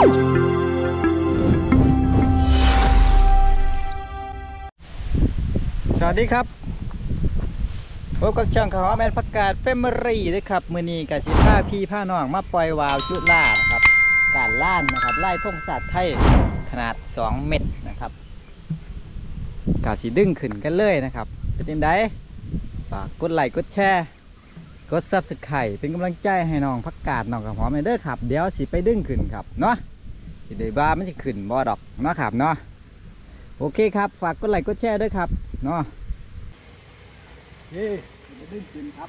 สวัสดีครับพบกับช่องขาวแมนประกาศเฟมรี่ด้ครับมือนีกับสิผ้าพี่ผ้าน้องมาปล่อยวาวจุดล่านะครับ การล่านนะครับไล่ทงศาสตร์ไทยขนาด 2 เม็ดนะครับกาสีดึงขึ้นกันเลยนะครับ เป็นยังไงฝากกดไลค์กดแชร์ กดซับสไครต์เป็นกำลังใจให้น้องพักกาดน้องกับหอมเด้อครับ เดี๋ยวสิไปดึงขึ้นครับเนาะสิได้บ้ามันจะขึ้นบ่ดอกเนาะครับเนาะโอเคครับ ฝากกดไลค์กดแชร์ด้วยครับเนาะเฮ้ยจะดึงขึ้นครับ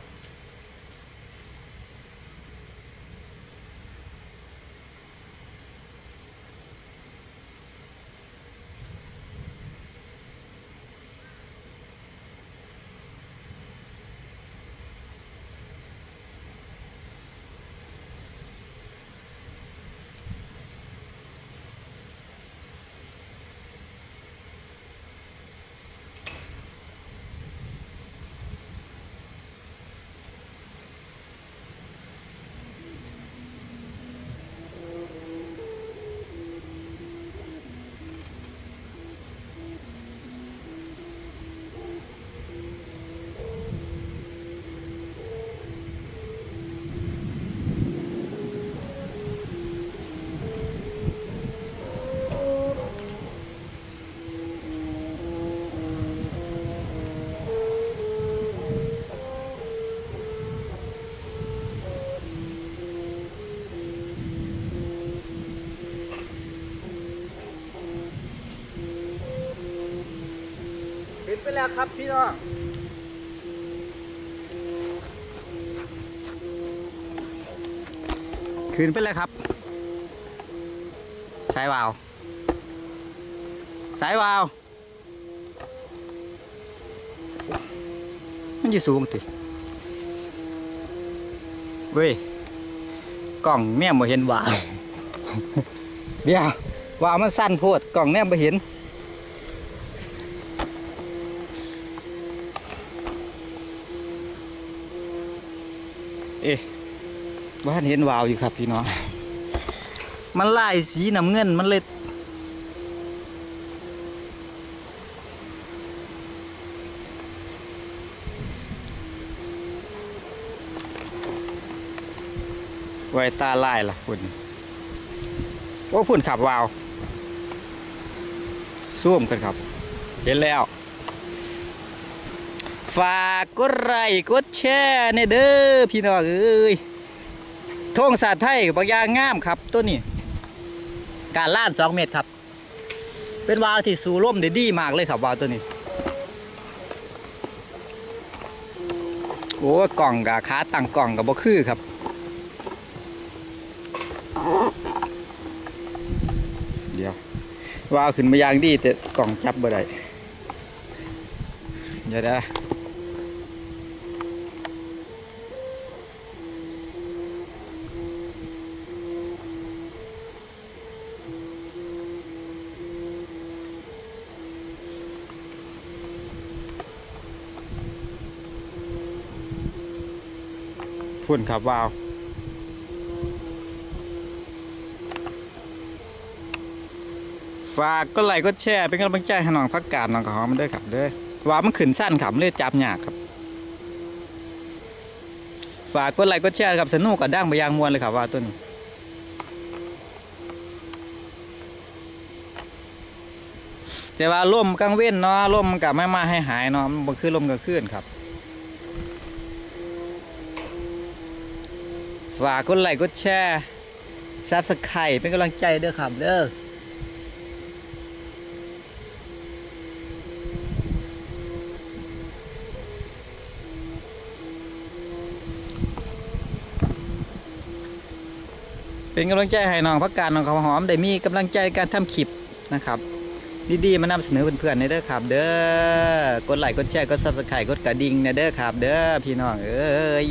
พี่น้องขึ้นไปแล้วครับ สายวาว สายวาว มันอยู่สูงติเว้ยกล่องเนี่ยบ่เห็นวาวเดี๋ยววาวมันสั้นโพดกล่องเนี่ยบ่เห็น บ้านเห็นวาวอยู่ครับพี่น้อง มันลายสีน้ำเงินมันเลยไว้ตาลายล่ะคุณโอ้พุ่นขับวาวซ่วมกันครับ เห็นแล้ว ฝากกดไลค์กดแชร์ในเด้อพี่น้องเอ้ย ทงศาไทยบางอย่างงามครับ ตัวนี้ การล่านสองเมตรครับ เป็นวาวที่สูร่มได้ดีมากเลยครับวาวตัวนี้ โอ้กล่องกับขาตั้งกล่องกับบ่คือครับเดี๋ยววาวขึ้นมาอย่างดีแต่กล่องจับบ่ได้เดี๋ยวนะ ฝุ่นครับวาวฝากก็ไลค์ก็แชร์เป็นกำลังใจให้น้องพักการน้องกับหอมด้วยครับเด้อว่ามันขึ้นสั้นขับเลยจับยากครับ ฝากก็ไลค์ก็แชร์ครับสนุกกับดั้งไปยางมวนเลยครับว่าต้นแต่ว่าล่มกลางเว้นเนาะล่มกับไม่มาให้หายเนาะมันคือลมกลางคืนครับ ฝากกดไลค์กดแชร์ subscribe เป็นกำลังใจเด้อครับเด้อเป็นกำลังใจให้น้องผักกาดน้องข้าวหอมได้มีกำลังใจในการทำคลิปนะครับดีๆมานำเสนอเพื่อนๆในเด้อครับเด้อกดไลค์กดแชร์กด subscribe กดกระดิ่งในเด้อครับเด้อพี่น้องเอ้ย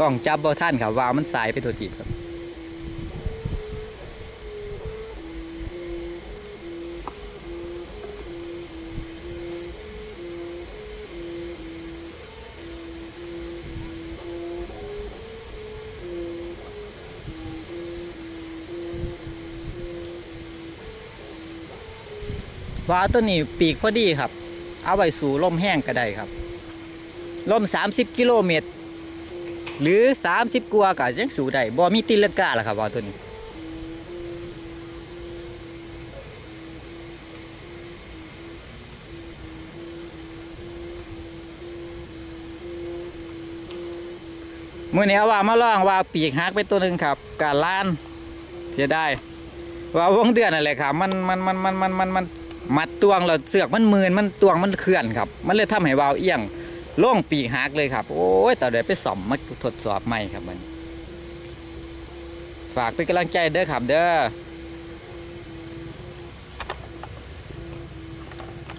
กล้องจับบ่ท่านครับวาวมันสายไปตัวจีครับวาตัวนี้ปีกพอดีครับ เอาไว้สู่ล่มแห้งก็ได้ครับล่ม30 กิโลเมตร หรือ 30กัวาก็ยังสู่ได้บ่มีตีลังกาล่ะครับวาตัวนี้ มื่อนี้เอาว่ามาลองว่าปีกหักไปตัวหนึ่งครับการล้านเสียได้ว่าวงเดือนอะไรครับมันมันมันมันมันมันมันมัดตวงเราเสือกมันมืนมันตวงมันเคลื่อนครับ มันเลยทำให้วาวเอียง ล่องปีกหักเลยครับ โอ้ยต่อเดี๋ยวไปสอมมาทดสอบใหม่ครับมันฝากเป็นกำลังใจเด้อครับเด้อ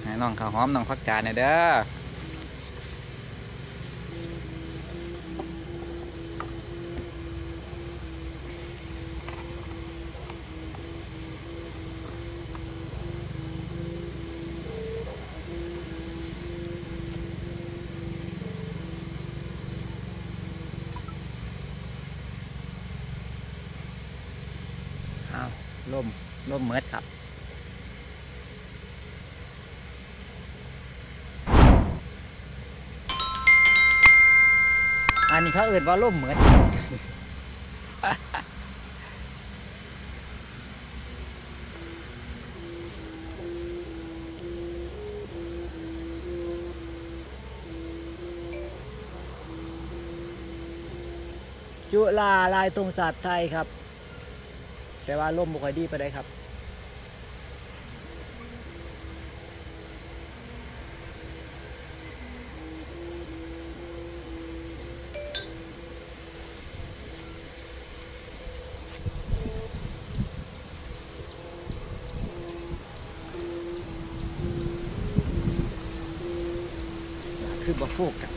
ให้น้องข้าวหอมน้องพักกาดเน่ยเด้อ ล่มเมิดครับอันนี้เขาเอื่นว่าล่มเมิดจุฬาลายตรงศาสตร์ไทยครับ แต่ว่าล่มบุคอยดีไปได้ครับ อบะโฟกอะ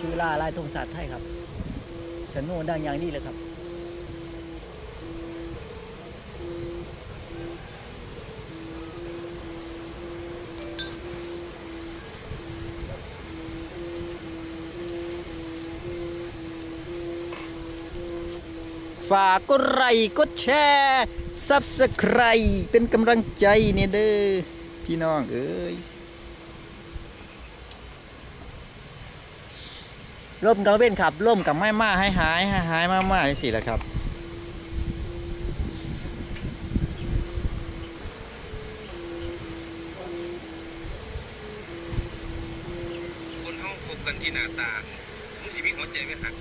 จุฬาลายทงศาสตร์ไทยครับสนุนดังอย่างนี้เลยครับ ฝากกดไลค์กดแชร์ซับสไครเป็นกำลังใจเนี่ยเด้อพี่น้องเอ้ยร่มกับเว้นครับร่มกับไม่มาให้หายให้หายมามาสิแหละครับคนเฮาพบกันที่หน้าตามึงสิมีหัวใจไหมครับ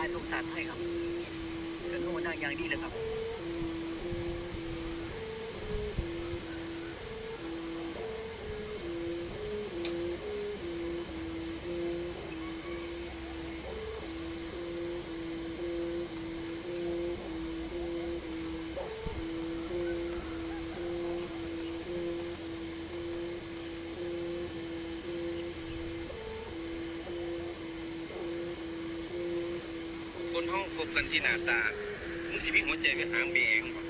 ลายธงศาสตร์ไทยครับสนุนดังอย่างนี้เลยครับ กันที่หน้าตามึงสิมีหัวใจไปหาแมงบ่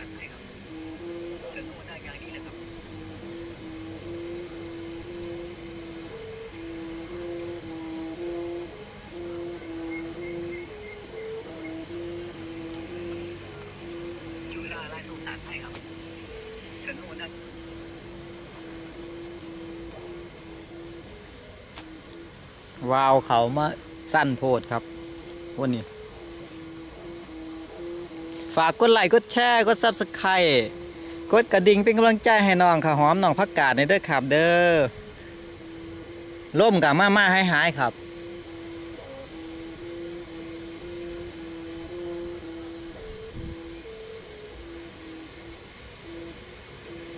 าลไทยครับเรื่องของนายนี่แลยครับเรื่อวาวเขามาสั้นโพดครับวันนี้ ฝากกดไลค์กดแชร์กด subscribe กดกระดิ่งเป็นกำลังใจให้น้องข้าวหอมน้องผักกาดในเด้อครับเด้อล่มกับมาม่าให้หายครับ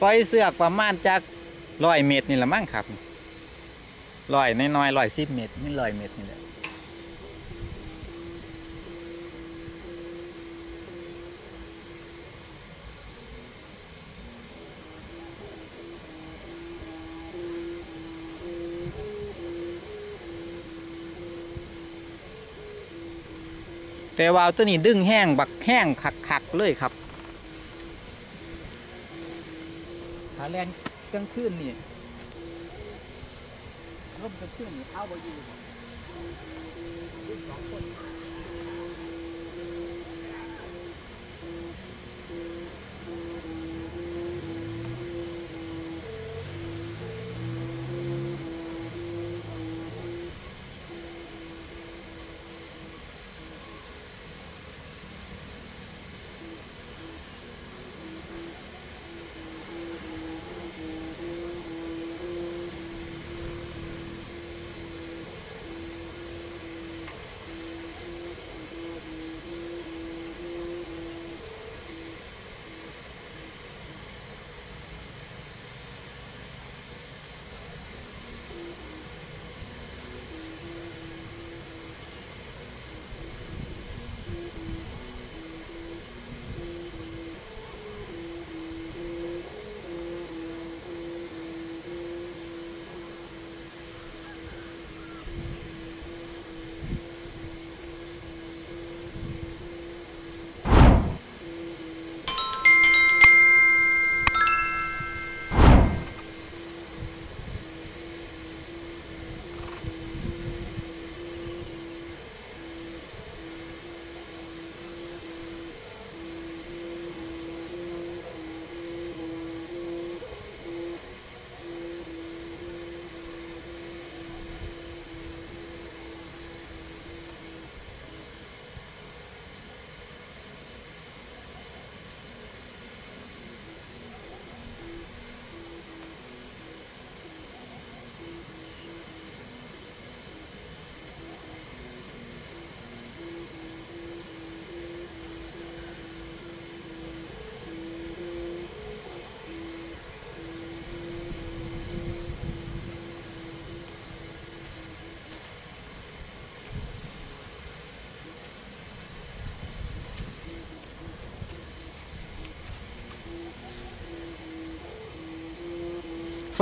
ปล่อยเชือกประมาณจักร้อยเมตรนี่แหละมั้งครับร้อยน้อยๆร้อยสิบเมตรนี่ร้อยเมตรนี่แหละ แต่วาวตัวนี้ดึงแห้งบักแห้งคักๆเลยครับถ้าแลนกลางคืนนี่ร่มกลางคืนนี่เอาไปอยู่สองคน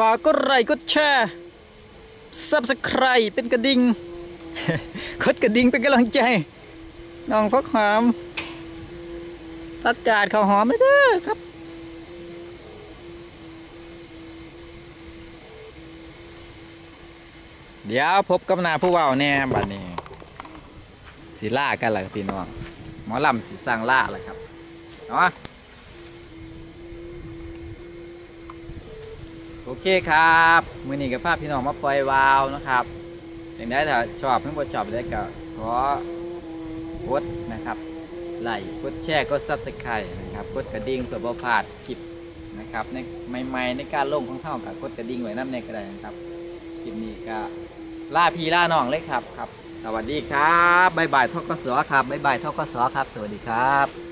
ากกดไลค์กดแชร์ซับสไครต์เป็นกระดิ่งกดกระดิ่งเป็นกำลังใจ น้องพักหอมประกาศข้าวหอมเลยด้อครับเดี๋ยวพบกับนาผู้เว่าแน่บัดนี้สิล่ากันล่ะพี่น้องหมอลำสิสร้างล่าเลยครับเอาะ โอเคครับมือนี้กับภาพพี่น้องมาปล่อยวาวนะครับอย่างได้ถ้าชอบเพิ่งบชอบได้ก็ขอกดนะครับไลค์กดแชร์กดซับสไครต์นะครับกดกระดิ่งเพื่อบ่พลาดคลิปนะครับในใหม่ๆในการลงของเท่ากับกดกระดิ่งไว้น้ำในกระดานะครับคลิปนี้ก็ล่าพีล่าน้องเลยครับครับ สวัสดีครับบ๊ายบายทกศครับบ๊ายบายทกศครับ สวัสดีครับ